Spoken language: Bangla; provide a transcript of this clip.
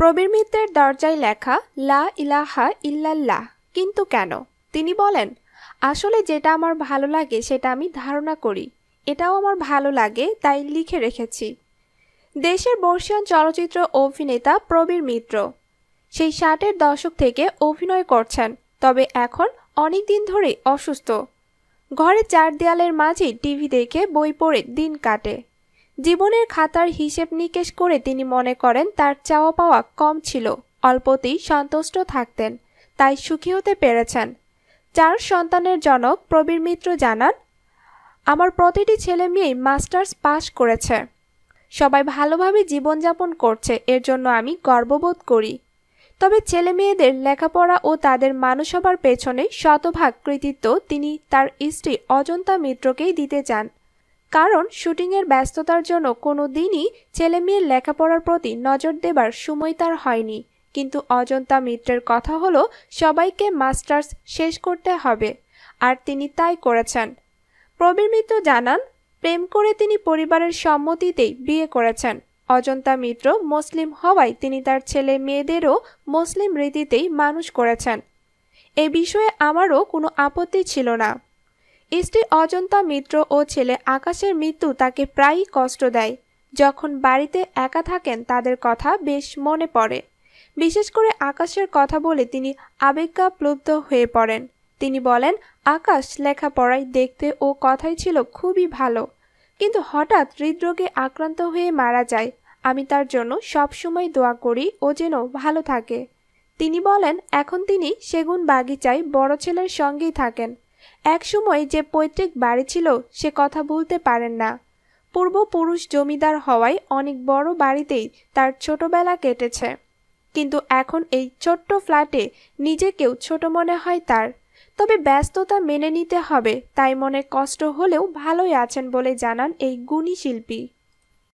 প্রবীর মিত্রের দরজায় লেখা, লা ইলাহা ইল্লাল্লাহ। কিন্তু কেন? তিনি বলেন, আসলে যেটা আমার ভালো লাগে, সেটা আমি ধারণা করি। এটাও আমার ভালো লাগে, তাই লিখে রেখেছি। দেশের বর্ষিয়ান চলচ্চিত্র অভিনেতা প্রবীর মিত্র সেই ষাটের দশক থেকে অভিনয় করছেন, তবে এখন অনেক দিন ধরেই অসুস্থ। ঘরে চার দেয়ালের মাঝে টিভি দেখে বই পড়ে দিন কাটে। জীবনের খাতার হিসেব নিকেশ করে তিনি মনে করেন তার চাওয়া পাওয়া কম ছিল, অল্পতেই সন্তুষ্ট থাকতেন, তাই সুখী হতে পেরেছেন। চার সন্তানের জনক প্রবীর মিত্র জানান, আমার প্রতিটি ছেলে মেয়েই মাস্টার্স পাশ করেছে। সবাই ভালোভাবে জীবনযাপন করছে, এর জন্য আমি গর্ববোধ করি। তবে ছেলে মেয়েদের লেখাপড়া ও তাদের মানুষ পেছনে শতভাগ কৃতিত্ব তিনি তার স্ত্রী অজন্তা মিত্রকেই দিতে চান। কারণ শুটিংয়ের ব্যস্ততার জন্য কোনো দিনই ছেলে মেয়ের লেখাপড়ার প্রতি নজর দেবার সময় তার হয়নি। কিন্তু অজন্তা মিত্রের কথা হলো, সবাইকে মাস্টার্স শেষ করতে হবে। আর তিনি তাই করেছেন। প্রবীর মিত্র জানান, প্রেম করে তিনি পরিবারের সম্মতিতেই বিয়ে করেছেন। অজন্তা মিত্র মুসলিম হওয়ায় তিনি তার ছেলে মেয়েদেরও মুসলিম রীতিতেই মানুষ করেছেন। এ বিষয়ে আমারও কোনো আপত্তি ছিল না। স্ত্রী অজন্তা মিত্র ও ছেলে আকাশের মৃত্যু তাকে প্রায়ই কষ্ট দেয়। যখন বাড়িতে একা থাকেন, তাদের কথা বেশ মনে পড়ে। বিশেষ করে আকাশের কথা বলে তিনি আবেগাপ্লুব্ধ হয়ে পড়েন। তিনি বলেন, আকাশ লেখাপড়ায় দেখতে ও কথাই ছিল খুবই ভালো। কিন্তু হঠাৎ হৃদরোগে আক্রান্ত হয়ে মারা যায়। আমি তার জন্য সবসময় দোয়া করি ও যেন ভালো থাকে। তিনি বলেন, এখন তিনি সেগুন বাগিচায় বড় ছেলের সঙ্গেই থাকেন। এক সময় যে পৈতৃক বাড়ি ছিল, সে কথা ভুলতে পারেন না। পূর্বপুরুষ জমিদার হওয়ায় অনেক বড় বাড়িতেই তার ছোটবেলা কেটেছে। কিন্তু এখন এই ছোট্ট ফ্ল্যাটে নিজেকেও ছোট মনে হয় তার। তবে ব্যস্ততা মেনে নিতে হবে, তাই মনে কষ্ট হলেও ভালোই আছেন বলে জানান এই গুণী শিল্পী।